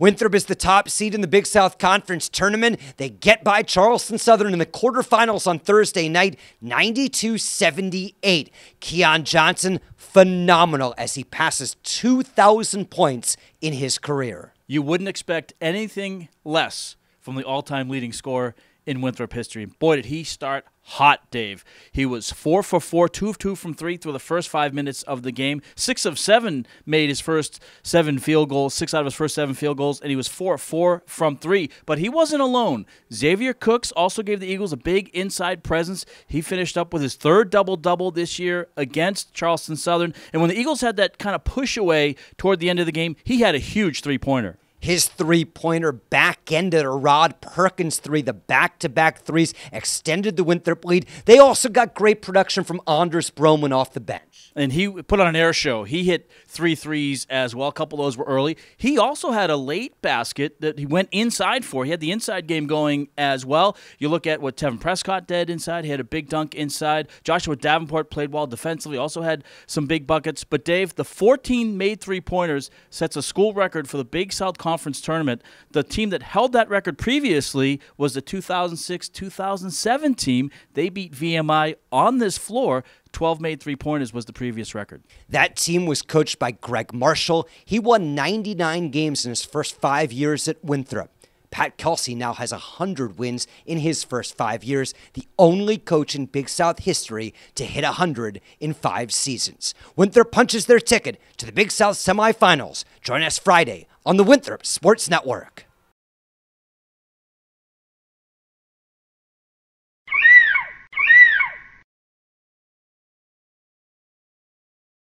Winthrop is the top seed in the Big South Conference tournament. They get by Charleston Southern in the quarterfinals on Thursday night, 92 78. Keon Johnson, phenomenal as he passes 2,000 points in his career. You wouldn't expect anything less from the all time leading scorer in Winthrop history. Boy, did he start hot, Dave. He was four for four, two of two from three through the first five minutes of the game. Six of seven made his first seven field goals, six out of his first seven field goals, and he was four four from three. But he wasn't alone. Xavier Cooks also gave the Eagles a big inside presence. He finished up with his third double double this year against Charleston Southern. And when the Eagles had that kind of push away toward the end of the game, he had a huge three pointer. His three pointer back ended a Rod Perkins three. The back to back threes extended the Winthrop lead. They also got great production from Anders Broman off the bench. And he put on an air show. He hit three threes as well. A couple of those were early. He also had a late basket that he went inside for. He had the inside game going as well. You look at what Tevin Prescott did inside. He had a big dunk inside. Joshua Davenport played well defensively, also had some big buckets. But Dave, the 14 made three pointers sets a school record for the Big South Conference tournament. The team that held that record previously was the 2006 2007 team. They beat VMI on this floor. 12 made three pointers was the previous record. That team was coached by Gregg Marshall. He won 99 games in his first five years at Winthrop. Pat Kelsey now has 100 wins in his first five years, the only coach in Big South history to hit 100 in five seasons. Winthrop punches their ticket to the Big South semifinals. Join us Friday on the Winthrop Sports Network.